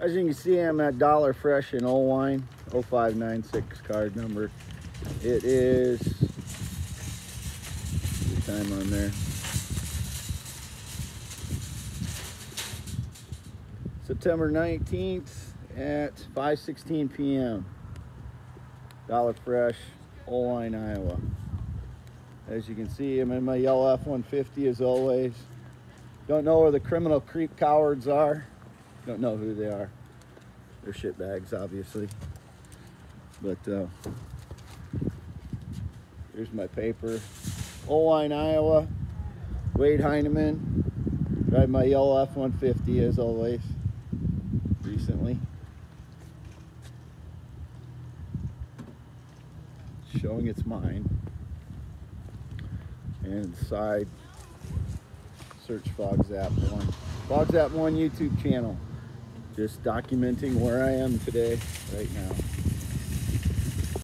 As you can see, I'm at Dollar Fresh in Oelwein 0596 card number. It is, time on there. September 19th at 5.16 p.m. Dollar Fresh, Oelwein, Iowa. As you can see, I'm in my yellow F-150 as always. Don't know where the criminal creep cowards are. Don't know who they are. They're shit bags, obviously. But uh, here's my paper. Oelwein, Iowa. Wade Heineman. Drive my yellow F-150 as always. Recently. Showing it's mine. And inside, search FogZap 1. FogZap 1 YouTube channel. Just documenting where I am today, right now.